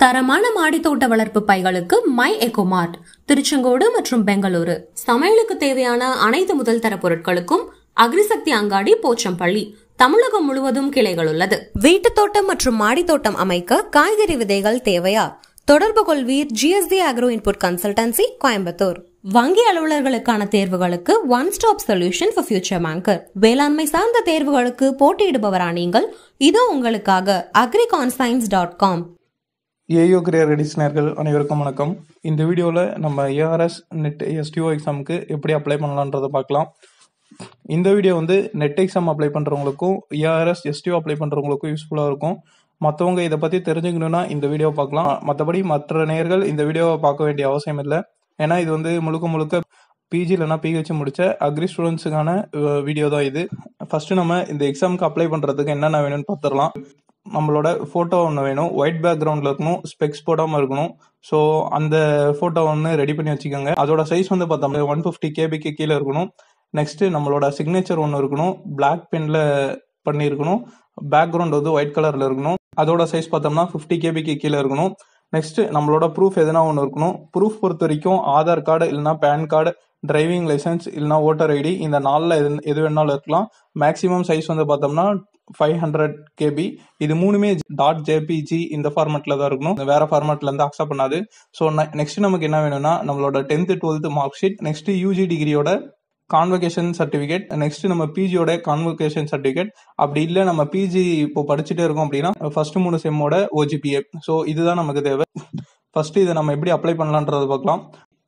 தரமான மாடித்தோட்ட வளர்ப்பு பைகளுக்கு மை எக்கோமார்ட் திருச்செங்கோடு மற்றும் பெங்களூரு. சமையலுக்கு தேவையான அனைத்து முதல் தர பொருட்களுக்கும் அக்ரிசக்தி அங்காடி போச்சம்பள்ளி தமிழகம் முழுவதும் கிளைகள் உள்ளது. வீட்டுத் தோட்டம் மற்றும் மாடித்தோட்டம் அமைக்க காய்கறி விதைகள் தேவையா? தொடர்பு கொள்வீர் GST agro input consultancy Coimbatore. வங்கி அலுவலர்களுக்கான தேர்வுகளுக்கு one stop solution for future banker வேளாண்மை சார்ந்த தேர்வுகளுக்கு போட்டியிடுபவரா நீங்கள்? இதோ உங்களுக்காக அக்ரிகான்சைன்ஸ் டாட் காம் ஏயோ கிரியர் எடிஷனர்கள் அனைவருக்கும் வணக்கம். இந்த வீடியோவில் நம்ம ஏஆர்எஸ் நெட் எஸ்டிஓ எக்ஸாமுக்கு எப்படி அப்ளை பண்ணலான்றதை பார்க்கலாம். இந்த வீடியோ வந்து நெட் எக்ஸாம் அப்ளை பண்ணுறவங்களுக்கும் ஏஆர்எஸ் எஸ்டிஓ அப்ளை பண்ணுறவங்களுக்கும் யூஸ்ஃபுல்லாக இருக்கும். மற்றவங்க இதை பற்றி தெரிஞ்சுக்கணுன்னா இந்த வீடியோ பார்க்கலாம். மற்றபடி மற்ற நேர்கள் இந்த வீடியோவை பார்க்க வேண்டிய அவசியம் இல்லை. ஏன்னா இது வந்து முழுக்க முழுக்க பிஜி இல்லைனா பிஹெச் முடிச்ச அக்ரி ஸ்டூடெண்ட்ஸுக்கான வீடியோ தான் இது. ஃபர்ஸ்ட் நம்ம இந்த எக்ஸாமுக்கு அப்ளை பண்ணுறதுக்கு என்னென்ன வேணும்னு பார்த்துடலாம். நம்மளோட ஃபோட்டோ ஒன்று வேணும். ஒயிட் பேக்ரவுண்டில் இருக்கணும். ஸ்பெக்ஸ் போடாமல் இருக்கணும். ஸோ அந்த ஃபோட்டோ ஒன்று ரெடி பண்ணி வச்சுக்கோங்க. அதோட சைஸ் வந்து பார்த்தோம்னா ஒன் ஃபிஃப்டி கேபிக்கு கீழே இருக்கணும். நெக்ஸ்ட் நம்மளோட சிக்னேச்சர் ஒன்று இருக்கணும். பிளாக் பெனில் பண்ணியிருக்கணும். பேக்ரவுண்ட் வந்து ஒயிட் கலரில் இருக்கணும். அதோட சைஸ் பார்த்தோம்னா ஃபிஃப்டி கேபிக்கு கீழே இருக்கணும். நெக்ஸ்ட் நம்மளோட ப்ரூஃப் எதனா ஒன்று இருக்கணும். ப்ரூஃப் பொறுத்த வரைக்கும் ஆதார் கார்டு இல்லைனா பேன் கார்டு டிரைவிங் லைசன்ஸ் இல்லைனா ஓட்டர் ஐடி இந்த நாளில் எது எது வேணாலும் இருக்கலாம். மேக்ஸிமம் சைஸ் வந்து பார்த்தோம்னா ஃபைவ் ஹண்ட்ரட் கேபி இது மூணுமே டாட் ஜேபிஜி இந்த ஃபார்மேட்டில் தான் இருக்கணும். வேற ஃபார்மெட்ல இருந்து அக்செப்ட் பண்ணாது. ஸோ நெக்ஸ்ட் நமக்கு என்ன வேணும்னா நம்மளோட tenth twelfth mark sheet next UG டிகிரியோட convocation certificate next நம்ம பிஜியோட கான்வகேஷன் சர்டிஃபிகேட் அப்படி இல்லை நம்ம பிஜி இப்போ படிச்சுட்டே இருக்கோம் அப்படின்னா ஃபர்ஸ்ட் மூணு செம்மோட ஓஜிபிஏ ஸோ இதுதான் நமக்கு தேவை. ஃபர்ஸ்ட் இதை நம்ம எப்படி அப்ளை பண்ணலான்றதை பார்க்கலாம்.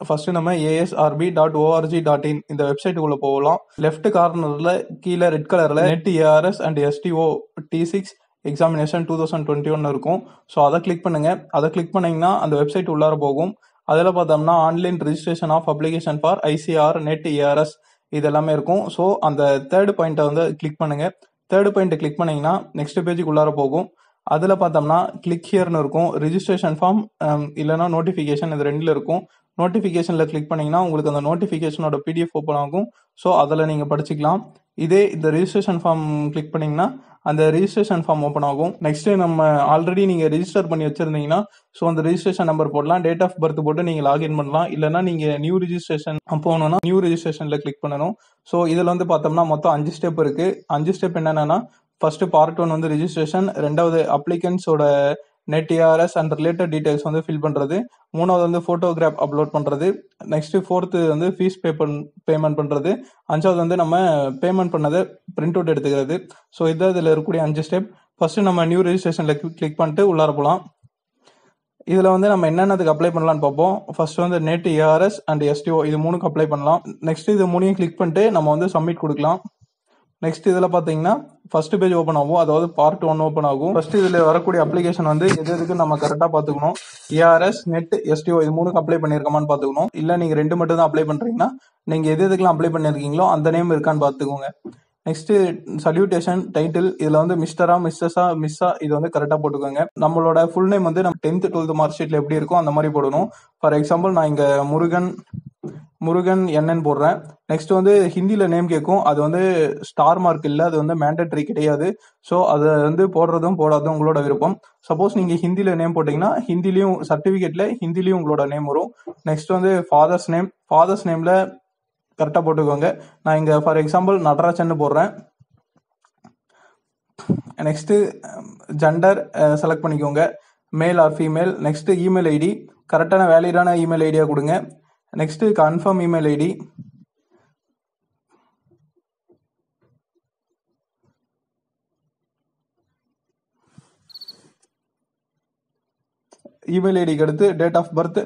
ஃபர்ஸ்ட் நம்ம ASRB dot org dot in இந்த வெப்சைட்டுக்குள்ள போகலாம். லெஃப்ட் கார்னர்ல கீழே ரெட் கலர்ல NET ARS and STO T six examination two thousand twenty one இருக்கும். ஸோ அதை கிளிக் பண்ணுங்க. அதை கிளிக் பண்ணீங்கன்னா அந்த வெப்சைட் உள்ளார போகும். அதில் பார்த்தோம்னா online registration of application for ICAR NET ARS இது எல்லாமே இருக்கும். ஸோ அந்த தேர்ட் பாயிண்ட்டை வந்து கிளிக் பண்ணுங்க. தேர்ட் பாயிண்ட்டை கிளிக் பண்ணீங்கன்னா நெக்ஸ்ட் பேஜுக்கு உள்ளார போகும். அதில் பார்த்தோம்னா கிளிக் ஹியர்னு இருக்கும். ரிஜிஸ்ட்ரேஷன் ஃபார்ம் இல்லைனா நோட்டிஃபிகேஷன் இது ரெண்டில் இருக்கும். நோட்டிஃபிகேஷனில் கிளிக் பண்ணிங்கன்னா உங்களுக்கு அந்த நோட்டிஃபிகேஷனோட பிடிஎஃப் ஓப்பன் ஆகும். ஸோ அதில் நீங்கள் படிச்சுக்கலாம். இதே இந்த ரிஜிஸ்ட்ரேஷன் ஃபார்ம் கிளிக் பண்ணிங்கன்னா அந்த ரிஜிஸ்ட்ரேஷன் ஃபார்ம் ஓப்பன் ஆகும். நெக்ஸ்ட் நம்ம ஆல்ரெடி நீங்கள் ரிஜிஸ்டர் பண்ணி வச்சுருந்தீங்கன்னா ஸோ அந்த ரிஜிஸ்ட்ரேஷன் நம்பர் போடலாம். டேட் ஆஃப் பர்த் போட்டு நீங்கள் லாகின் பண்ணலாம். இல்லைனா நீங்கள் நியூ ரிஜிஸ்ட்ரேஷன் போகணும்னா நியூ ரிஜிஸ்ட்ரேஷனில் கிளிக் பண்ணணும். ஸோ இதில் வந்து பார்த்தோம்னா மொத்தம் அஞ்சு ஸ்டெப் இருக்குது அஞ்சு ஸ்டெப் என்னென்னா ஃபர்ஸ்ட் பார்ட் ஒன் வந்து ரிஜிஸ்ட்ரேஷன் ரெண்டாவது அப்ளிகன்ஸோட NET ARS and related details வந்து ஃபில் பண்ணுறது மூணாவது வந்து ஃபோட்டோகிராஃப் அப்லோட் பண்ணுறது நெக்ஸ்ட் ஃபோர்த்து வந்து ஃபீஸ் பே பண் பேமெண்ட் பண்ணுறது அஞ்சாவது வந்து நம்ம பேமெண்ட் பண்ணதை பிரிண்ட் அவுட் எடுத்துக்கிறது. ஸோ இதான் இதில் இருக்கக்கூடிய அஞ்சு ஸ்டெப் ஃபர்ஸ்ட் நம்ம நியூ ரெஜிஸ்ட்ரேஷனில் கிளிக் பண்ணிட்டு உள்ளார போகலாம் இதில் வந்து நம்ம என்னென்னதுக்கு அப்ளை பண்ணலாம்னு பார்ப்போம். ஃபர்ஸ்ட் வந்து நெட் ஏஆர்எஸ் அண்ட் எஸ்டிஓ இது மூணுக்கு அப்ளை பண்ணலாம். நெக்ஸ்ட் இது மூணையும் கிளிக் பண்ணிட்டு நம்ம வந்து சப்மிட் கொடுக்கலாம். நெக்ஸ்ட் இதில் பார்த்தீங்கன்னா ஃபர்ஸ்ட் பேஜ் ஓப்பன் ஆகும். அதாவது பார்ட் ஒன் ஓப்பன் ஆகும். ஃபர்ஸ்ட் இதில் வரக்கூடிய அப்ளிகேஷன் வந்து எது எதுக்கு நம்ம கரெக்டாக பார்த்துக்கணும்? ஏஆர்எஸ் நெட் எஸ்டிஓ இது மூணுக்கு அப்ளை பண்ணியிருக்கோமான்னு பார்த்துக்கணும். இல்லை நீங்கள் ரெண்டு மட்டும் தான் அப்ளை பண்ணுறீங்கன்னா நீங்கள் எது எதுக்கெல்லாம் அப்ளை பண்ணியிருக்கீங்களோ அந்த நேம் இருக்கான்னு பார்த்துக்கோங்க. நெக்ஸ்ட் சல்யூட்டேஷன் டைட்டில் இதுல வந்து மிஸ்டரா மிஸ்ஸஸா மிஸ்ஸா இது வந்து கரெக்டா போட்டுக்கோங்க. நம்மளோட ஃபுல் நேம் வந்து நம்ம டென்த் டுவெல்த் மார்க் ஷீட்ல எப்படி இருக்கும் அந்த மாதிரி போடணும். ஃபார் எக்ஸாம்பிள் நான் இங்க முருகன் முருகன் என்னன்னு போடுறேன். நெக்ஸ்ட் வந்து ஹிந்தியில் நேம் கேட்கும் அது வந்து ஸ்டார் மார்க் இல்லை அது வந்து மேண்டட்ரி கிடையாது. ஸோ அதை வந்து போடுறதும் போடாதும் உங்களோட விருப்பம். சப்போஸ் நீங்கள் ஹிந்தியில் நேம் போட்டிங்கன்னா ஹிந்திலையும் சர்டிஃபிகேட்டில் ஹிந்திலையும் உங்களோட நேம் வரும். நெக்ஸ்ட் வந்து ஃபாதர்ஸ் நேம் ஃபாதர்ஸ் நேமில் கரெக்டாக போட்டுக்கோங்க. நான் இங்கே ஃபார் எக்ஸாம்பிள் நடராஜன்னு போடுறேன். நெக்ஸ்ட்டு ஜெண்டர் செலக்ட் பண்ணிக்கோங்க. Male or female next email ID கரெக்டான வேலிடான இமெயில் ஐடியா கொடுங்க. Next confirm email ID email ஐடிக்கு அடுத்து date of birth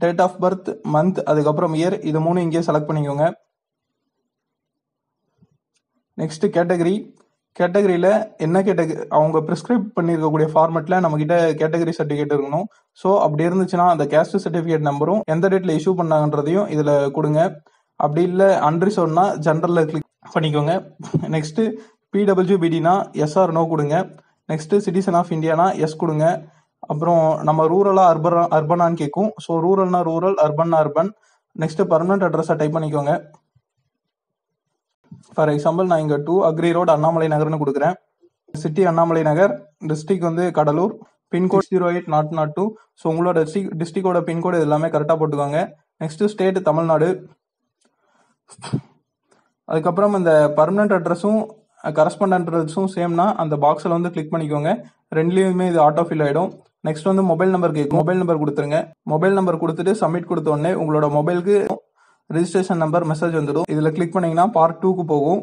date of birth month அதுக்கப்புறம் இயர் இது மூணு இங்கேயே செலக்ட் பண்ணிக்கோங்க. நெக்ஸ்ட் கேட்டகரி கேட்டகரியில் என்ன கேட்டகரி அவங்க ப்ரிஸ்கிரைப் பண்ணியிருக்கக்கூடிய ஃபார்மெட்டில் நம்மக்கிட்ட கேட்டகரி சர்டிஃபிகேட் இருக்கணும். ஸோ அப்படி இருந்துச்சுன்னா அந்த கேஸ்ட் சர்டிஃபிகேட் நம்பரும் எந்த டேட்டில் இஷ்யூ பண்ணாங்கன்றதையும் இதில் கொடுங்க. அப்படி இல்லை அன்ரிசோர்ட்னா ஜென்ரலில் கிளிக் பண்ணிக்கோங்க. நெக்ஸ்ட்டு பிடபிள்யூபிடினா எஸ்ஆர் நோ கொடுங்க. நெக்ஸ்ட்டு சிட்டிசன் ஆஃப் இந்தியானா எஸ் கொடுங்க. அப்புறம் நம்ம ரூரலாக அர்பன் அர்பனான்னு கேட்கும் ஸோ ரூரல்னா ரூரல் அர்பன்னா அர்பன் நெக்ஸ்ட்டு பர்மனன்ட் அட்ரஸை டைப் பண்ணிக்கோங்க. ஃபார் எக்ஸாம்பிள் நான் இங்கே டூ அக்ரி ரோட் அண்ணாமலை நகர்னு கொடுக்குறேன். சிட்டி அண்ணாமலை நகர் டிஸ்ட்ரிக்ட் வந்து Cuddalore. Pincode zero eight not not two so உங்களோட டிஸ்ட்ரிக் டிஸ்ட்ரிக்டோட பின்கோடு இது எல்லாமே கரெக்டாக போட்டுக்கோங்க. Next state Tamil Nadu. அதுக்கப்புறம் இந்த பர்மனன்ட் அட்ரஸும் கரஸ்பாண்டன்ட் அட்ரஸும் சேம்னா அந்த பாக்ஸில் வந்து கிளிக் பண்ணிக்கோங்க. ரெண்டுலேயுமே இது ஆட்டோ ஃபில் ஆகிடும் நெக்ஸ்ட் வந்து மொபைல் நம்பர் கேட்கும். மொபைல் நம்பர் கொடுத்துருங்க. மொபைல் நம்பர் கொடுத்துட்டு சப்மிட் கொடுத்த உடனே உங்களோட மொபைலுக்கு ரிஜிஸ்ட்ரேஷன் நம்பர் மெசேஜ் வந்துடும் இதில் கிளிக் பண்ணீங்கன்னா பார்ட் டூக்கு போகும்.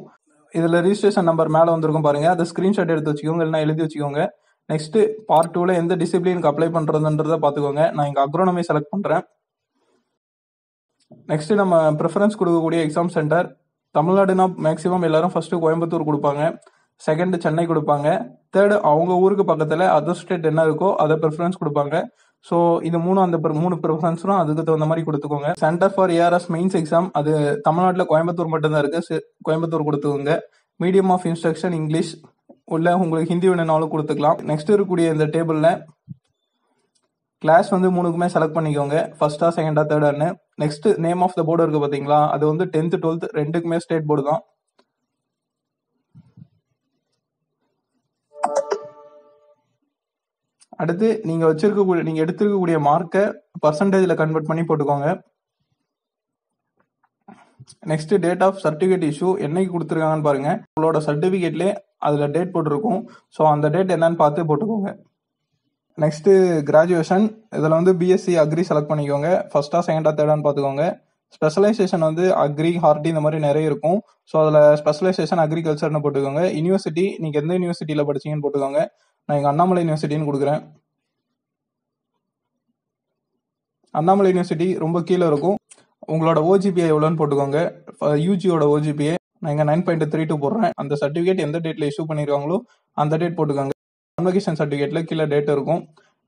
இதில் ரிஜிஸ்ட்ரேஷன் நம்பர் மேலே வந்திருக்கும் பாருங்கள் அதை ஸ்க்ரீன்ஷாட் எடுத்து வச்சுக்கோங்க. இல்லைனா எழுதி வச்சுக்கோங்க. நெக்ஸ்ட்டு பார்ட் டூவில் எந்த டிசிப்ளினுக்கு அப்ளை பண்ணுறதுன்றத பார்த்துக்கோங்க. நான் இங்கே அக்ரோனமி செலக்ட் பண்ணுறேன் நெக்ஸ்ட் நம்ம ப்ரிஃபரன்ஸ் கொடுக்கக்கூடிய எக்ஸாம் சென்டர் தமிழ்நாடுனா மேக்ஸிமம் எல்லாரும் ஃபஸ்ட்டு கோயம்புத்தூர் கொடுப்பாங்க. செகண்டு சென்னை கொடுப்பாங்க. தேர்டு அவங்க ஊருக்கு பக்கத்தில் அதர் ஸ்டேட் என்ன இருக்கோ அதை ப்ரிஃபரன்ஸ் கொடுப்பாங்க. ஸோ இது மூணு அந்த மூணு ப்ரிஃபரன்ஸும் அதுக்கு தகுந்த மாதிரி கொடுத்துக்கோங்க. Centre for ARS mains exam அது தமிழ்நாட்டில் கோயம்புத்தூர் மட்டும்தான் இருக்கு. கோயம்புத்தூர் கொடுத்துக்கோங்க. மீடியம் ஆஃப் இன்ஸ்ட்ரக்ஷன் இங்கிலீஷ் உள்ள உங்களுக்கு ஹிந்தி வேணுனாலும் கொடுத்துக்கலாம். நெக்ஸ்ட் இருக்கக்கூடிய இந்த டேபிளில் கிளாஸ் வந்து மூணுக்குமே செலக்ட் பண்ணிக்கோங்க. ஃபர்ஸ்டா செகண்டா தேர்டான்னு next name of the board இருக்கு பார்த்தீங்களா அது வந்து டென்த் டுவெல்த் ரெண்டுக்குமே ஸ்டேட் போர்டு தான். அடுத்து நீங்க வச்சிருக்கக்கூடிய நீங்க எடுத்திருக்கக்கூடிய மார்க்கை பர்சன்டேஜ்ல கன்வெர்ட் பண்ணி போட்டுக்கோங்க. Next date of certificate issue என்னைக்கு கொடுத்துருக்காங்கன்னு பாருங்க. உங்களோட சர்டிஃபிகேட்லேயே அதில் டேட் போட்டிருக்கும். ஸோ அந்த டேட் என்னன்னு பார்த்து போட்டுக்கோங்க. நெக்ஸ்ட்டு கிராஜுவேஷன் இதில் வந்து பிஎஸ்சி அக்ரி செலக்ட் பண்ணிக்கோங்க. ஃபர்ஸ்ட்டாக செகண்டாக தேர்டான்னு பார்த்துக்கோங்க. ஸ்பெஷலைசேஷன் வந்து அக்ரி ஹார்டி இந்த மாதிரி நிறைய இருக்கும். ஸோ அதில் ஸ்பெஷலைசேஷன் அக்ரிகல்ச்சர்னு போட்டுக்கோங்க. யூனிவர்சிட்டி நீங்கள் எந்த யூனிவர்சிட்டியில் படிச்சீங்கன்னு போட்டுக்கோங்க. நான் எங்கள் அண்ணாமலை யூனிவர்சிட்டின்னு கொடுக்குறேன். அண்ணாமலை யூனிவர்சிட்டி ரொம்ப கீழே இருக்கும். உங்களோட ஓஜிபிஐ எவ்வளோன்னு போட்டுக்கோங்க. யூஜியோட ஓஜிபிஐ நான் இங்கே நைன் பாயிண்ட் த்ரீ டூ போடுறேன். அந்த சர்டிஃபிகேட் எந்த டேட்டில் இஷ்யூ பண்ணிடுவாங்களோ அந்த டேட் போட்டுக்கோங்க. கன்வகேஷன் சர்டிஃபிகேட்டில் கீழே டேட் இருக்கும்.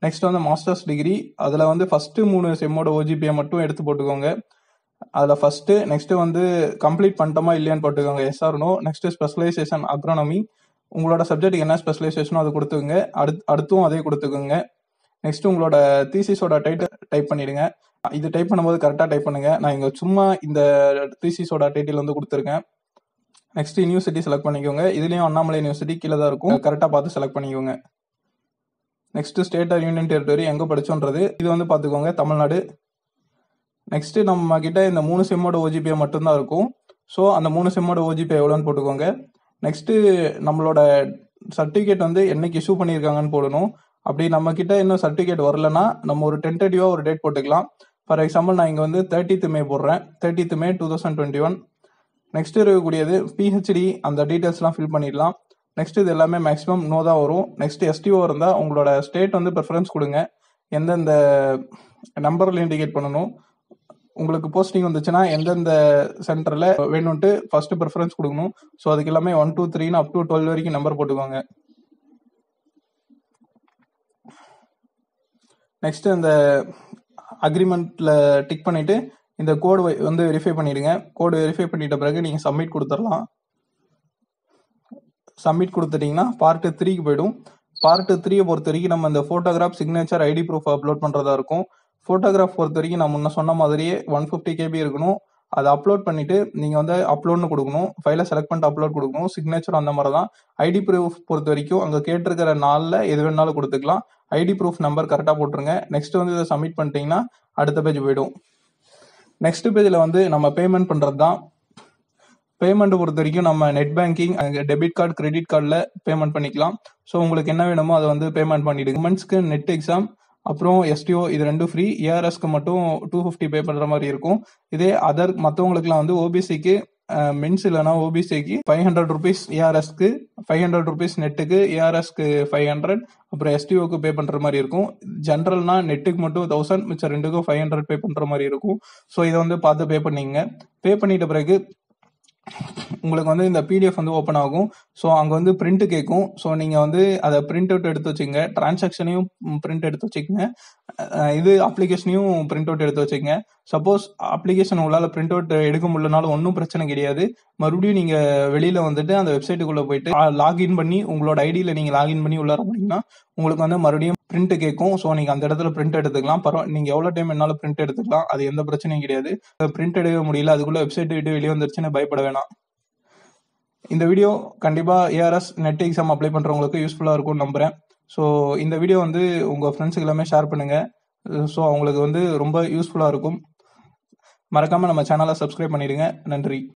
நெக்ஸ்ட் வந்து மாஸ்டர்ஸ் டிகிரி அதில் வந்து ஃபஸ்ட்டு மூணு செம்மோட ஓஜிபியை மட்டும் எடுத்து போட்டுக்கோங்க. அதில் ஃபஸ்ட்டு நெக்ஸ்ட்டு வந்து கம்ப்ளீட் பண்ணிட்டோமா இல்லையான்னு போட்டுக்கோங்க. எஸ்ஆர்னோ நெக்ஸ்ட்டு நெக்ஸ்ட் ஸ்பெஷலைசேஷன் அக்ரானமி உங்களோட சப்ஜெக்ட் என்ன ஸ்பெஷலைசேஷனோ அதை கொடுத்துக்குங்க. அடுத்து அடுத்தும் அதே கொடுத்துக்கோங்க. நெக்ஸ்ட் உங்களோட தீசிஸோட டைட்டில் டைப் பண்ணிடுங்க. இது டைப் பண்ணும்போது கரெக்டாக டைப் பண்ணுங்க. நான் இங்கே சும்மா இந்த தீசிஸோட டைட்டில் வந்து கொடுத்துருக்கேன். நெக்ஸ்ட் யூனிவர்சிட்டி செலக்ட் பண்ணிக்கோங்க. இதுலேயும் அண்ணாமலை யூனிவர்சிட்டி கீழே தான் இருக்கும். கரெக்டாக பார்த்து செலக்ட் பண்ணிக்கோங்க. Next state or union territory எங்கே படிச்சோன்றது இது வந்து பார்த்துக்கோங்க. தமிழ்நாடு. நெக்ஸ்ட் நம்ம கிட்ட இந்த மூணு செம்மோட ஓஜிபியை மட்டும்தான் இருக்கும். ஸோ அந்த மூணு செம்மோட ஓஜிபி எவ்வளோன்னு போட்டுக்கோங்க. நெக்ஸ்ட்டு நம்மளோட சர்டிஃபிகேட் வந்து என்னைக்கு இஷ்யூ பண்ணியிருக்காங்கன்னு போடணும். அப்படி நம்ம கிட்ட இன்னும் சர்டிஃபிகேட் வரலன்னா நம்ம ஒரு டென்டேட்டிவாக ஒரு டேட் போட்டுக்கலாம். ஃபார் எக்ஸாம்பிள் நான் இங்கே வந்து தேர்ட்டித்து மே போடுறேன். Thirtieth May two thousand twenty one next இருக்கக்கூடியது பிஹெச்டி அந்த டீட்டெயில்ஸ்லாம் ஃபில் பண்ணிடலாம். நெக்ஸ்ட் இது எல்லாமே மேக்ஸிமம் நோ தான் வரும். நெக்ஸ்ட் எஸ்டிஓ இருந்தால் உங்களோட ஸ்டேட் வந்து ப்ரிஃபரன்ஸ் கொடுங்க. எந்தெந்த நம்பரில் இண்டிகேட் பண்ணணும். உங்களுக்கு போஸ்டிங் வந்துச்சுன்னா எந்தெந்த சென்டரில் வேணும்ட்டு ஃபர்ஸ்ட் ப்ரிஃபரன்ஸ் கொடுக்கணும். ஸோ அதுக்கு எல்லாமே ஒன் டூ த்ரீன்னு அப் டு டுவெல் வரைக்கும் நம்பர் போட்டுக்கோங்க. நெக்ஸ்ட் இந்த அக்ரிமெண்ட்ல டிக் பண்ணிட்டு இந்த கோடு வந்து வெரிஃபை பண்ணிடுங்க. கோடு வெரிஃபை பண்ணிட்ட பிறகு நீங்க சப்மிட் கொடுத்துடலாம். சப்மிட் கொடுத்துட்டீங்கன்னா பார்ட் த்ரீக்கு போயிடும். பார்ட் த்ரீயை பொறுத்த வரைக்கும் நம்ம இந்த photograph signature ID proof upload பண்ணுறதா இருக்கும். ஃபோட்டோகிராஃப் பொறுத்த வரைக்கும் நான் முன்ன சொன்ன மாதிரியே ஒன் ஃபிஃப்டி கேபி இருக்கணும். அதை அப்லோட் பண்ணிட்டு நீங்கள் வந்து அப்லோட்னு கொடுக்கணும். ஃபைலை செலக்ட் பண்ணிட்டு அப்லோட் கொடுக்கணும். சிக்னேச்சர் அந்த மாதிரி தான் ஐடி ப்ரூஃப் பொறுத்த வரைக்கும் அங்கே கேட்டிருக்கிற நாளில் எது வேணாலும் கொடுத்துக்கலாம். ஐடி ப்ரூஃப் நம்பர் கரெக்டாக போட்டுருங்க. நெக்ஸ்ட் வந்து இதை சப்மிட் பண்ணிட்டீங்கன்னா அடுத்த பேஜ் போயிடும். நெக்ஸ்ட் பேஜில் வந்து நம்ம பேமெண்ட் பண்ணுறது தான் பேமெண்ட் பொறுத்த வரைக்கும் நம்ம net banking debit card credit கார்டில் பேமெண்ட் பண்ணிக்கலாம். ஸோ உங்களுக்கு என்ன வேணுமோ அதை வந்து பேமெண்ட் பண்ணிவிடுங்க உமன்ஸ்க்கு நெட் எக்ஸாம் அப்புறம் எஸ்டிஓ இது ரெண்டும் ஃப்ரீ ஏஆர்எஸ்க்கு மட்டும் டூ ஃபிஃப்டி பே பண்ணுற மாதிரி இருக்கும். இதே அதர் மற்றவங்களுக்குலாம் வந்து ஓபிசிக்கு மென்ஸ் இல்லைனா ஓபிசிக்கு ஃபைவ் ஹண்ட்ரட் ருபீஸ் ஏஆர்எஸ்க்கு ஃபைவ் ஹண்ட்ரட் ருபீஸ் நெட்டுக்கு ஏஆர்எஸ்க்கு ஃபைவ் ஹண்ட்ரட் அப்புறம் எஸ்டிஓக்கு பே பண்ணுற மாதிரி இருக்கும். ஜென்ரல்னா நெட்டுக்கு மட்டும் தௌசண்ட் மிச்சம் ரெண்டுக்கும் ஃபைவ் ஹண்ட்ரட் பே பண்ணுற மாதிரி இருக்கும். ஸோ இதை வந்து பார்த்து பே பண்ணிங்க பே பண்ணிட்ட பிறகு உங்களுக்கு வந்து இந்த பிடிஎஃப் வந்து ஓப்பன் ஆகும். ஸோ அங்கே வந்து பிரிண்ட் கேட்கும் ஸோ நீங்கள் வந்து அதை பிரிண்ட் அவுட் எடுத்து வச்சுங்க டிரான்சாக்ஷனையும் பிரிண்ட் எடுத்து வச்சுக்கோங்க. இது அப்ளிகேஷனையும் பிரிண்ட் அவுட் எடுத்து வச்சுக்கோங்க. சப்போஸ் அப்ளிகேஷன் உங்களால் பிரிண்ட் அவுட் எடுக்க முடியலனாலும் ஒன்றும் பிரச்சனை கிடையாது. மறுபடியும் நீங்கள் வெளியில் வந்துட்டு அந்த வெப்சைட்டுக்குள்ளே போயிட்டு லாகின் பண்ணி உங்களோட ஐடியில் நீங்கள் லாகின் பண்ணி உள்ளார போனீங்கன்னா உங்களுக்கு வந்து மறுபடியும் பிரிண்ட் கேட்கும் ஸோ நீங்கள் அந்த இடத்துல பிரிண்ட் எடுத்துக்கலாம். பரவாயில்ல நீங்கள் எவ்வளோ டைம் என்னால் பிரிண்ட் எடுத்துக்கலாம். அது எந்த பிரச்சனையும் கிடையாது. பிரிண்ட் எடுக்க முடியல. அதுக்குள்ளே வெப்சைட் விட்டு வெளியே வந்துருச்சுன்னு பயப்பட வேணாம். இந்த வீடியோ கண்டிப்பாக ஏஆர்எஸ் நெட் எக்ஸாம் அப்ளை பண்ணுறவங்களுக்கு யூஸ்ஃபுல்லாக இருக்கும்னு நம்புகிறேன் ஸோ இந்த வீடியோ வந்து உங்கள் ஃப்ரெண்ட்ஸுக்கு எல்லாமே ஷேர் பண்ணுங்கள் ஸோ அவங்களுக்கு வந்து ரொம்ப யூஸ்ஃபுல்லாக இருக்கும். மறக்காமல் நம்ம சேனலை சப்ஸ்கிரைப் பண்ணிடுங்க. நன்றி.